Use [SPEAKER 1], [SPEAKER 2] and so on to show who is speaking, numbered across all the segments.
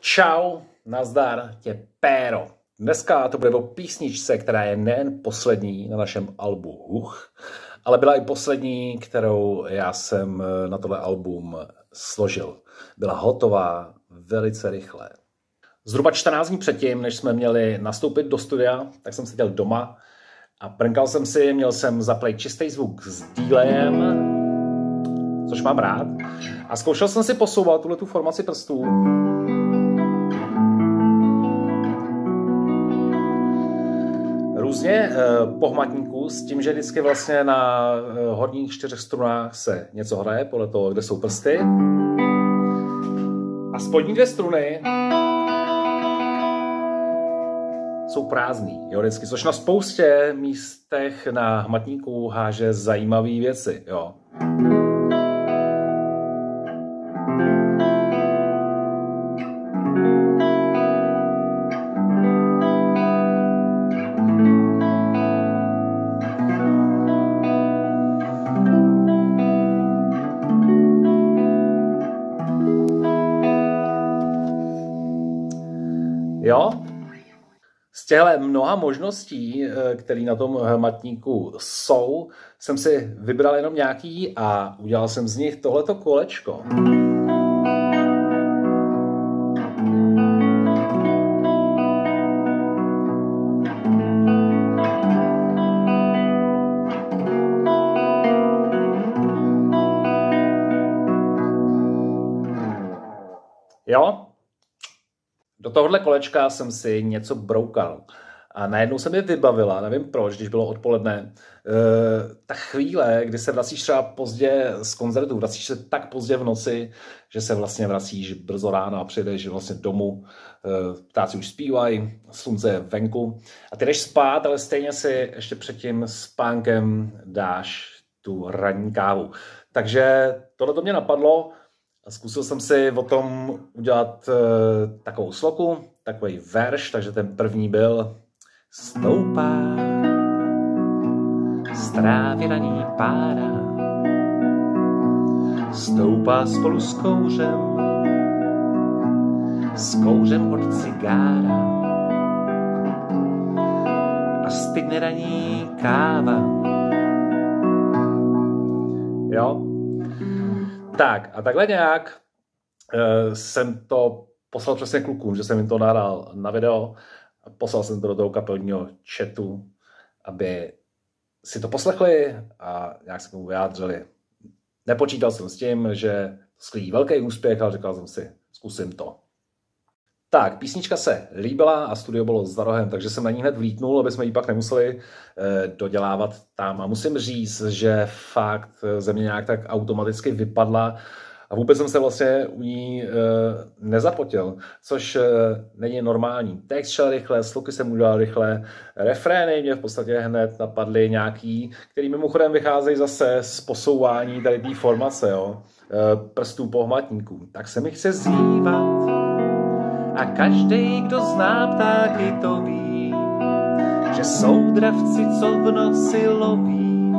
[SPEAKER 1] Čau, nazdar, tě péro. Dneska to bude o písničce, která je nejen poslední na našem albu Huch, ale byla i poslední, kterou já jsem na tohle album složil. Byla hotová velice rychle. Zhruba 14 dní předtím, než jsme měli nastoupit do studia, tak jsem seděl doma a prnkal jsem si, měl jsem zaplej čistý zvuk s dílejem, což mám rád. A zkoušel jsem si posouvat tuhle tu formaci prstů. Různě eh, pohmatníků s tím, že vždycky vlastně na eh, horních čtyřech strunách se něco hraje podle toho, kde jsou prsty. A spodní dvě struny jsou prázdný, jo, vždycky, což na spoustě místech na hmatníku háže zajímavé věci, jo. Jo, z těchto mnoha možností, eh, které na tom hmatníku jsou, jsem si vybral jenom nějaký a udělal jsem z nich tohleto kolečko. Jo, do tohohle kolečka jsem si něco broukal. A najednou se mi vybavila, nevím proč, když bylo odpoledne, uh, ta chvíle, kdy se vracíš třeba pozdě z koncertu, vracíš se tak pozdě v noci, že se vlastně vracíš brzo ráno a přijdeš vlastně domů, uh, ptáci už zpívají, slunce je venku a ty jdeš spát, ale stejně si ještě před tím spánkem dáš tu ranní kávu. Takže tohle to mě napadlo, a zkusil jsem si o tom udělat uh, takovou sloku, takový verš, takže ten první byl Stoupá strávě ní pára. Stoupá spolu s kouřem S kouřem od cigára. A stydne raní káva. Jo, tak a takhle nějak uh, jsem to poslal přesně klukům, že jsem jim to nahrál na video a poslal jsem to do toho kapelního chatu, aby si to poslechli a nějak se tomu vyjádřili. Nepočítal jsem s tím, že sklidí velký úspěch, ale říkal jsem si, zkusím to. Tak, písnička se líbila a studio bylo za rohem, takže jsem na ní hned vlítnul, aby jsme ji pak nemuseli e, dodělávat tam. A musím říct, že fakt ze mě nějak tak automaticky vypadla a vůbec jsem se vlastně u ní e, nezapotil, což e, není normální. Text šel rychle, sloky jsem udělal rychle, refrény mě v podstatě hned napadly nějaký, který mimochodem vycházejí zase z posouvání tady té formace, jo, e, prstů pohmatníků. Tak se mi chce zývat a každý, kdo zná ptáky, to ví, že jsou dravci, co v noci loví,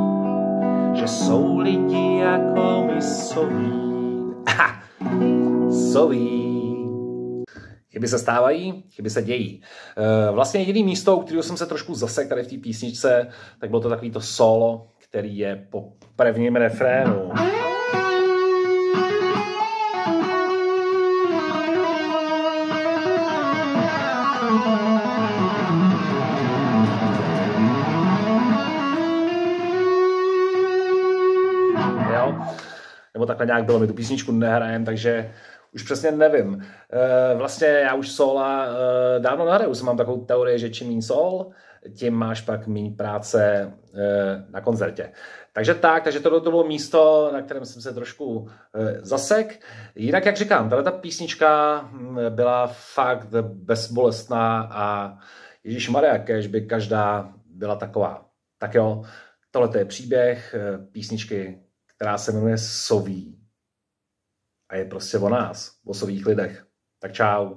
[SPEAKER 1] že jsou lidi jako my soví. Aha, soví. Chyby se stávají, chyby se dějí. E, vlastně jediný místo, u kterého jsem se trošku zasek tady v té písničce, tak bylo to takový to solo, který je po prvním refrénu. Nebo takhle nějak bylo, my tu písničku nehrajem, takže už přesně nevím. E, vlastně já už sola e, dávno nehraju, jsem mám takovou teorii, že čím méně sol, tím máš pak méně práce e, na koncertě. Takže tak, takže tohle to bylo místo, na kterém jsem se trošku zasek. Jinak, jak říkám, tahle ta písnička hm, byla fakt bezbolestná a Ježíš Maria, kež by každá byla taková. Tak jo, tohle je příběh písničky která se jmenuje Soví. A je prostě o nás, o sových lidech. Tak čau.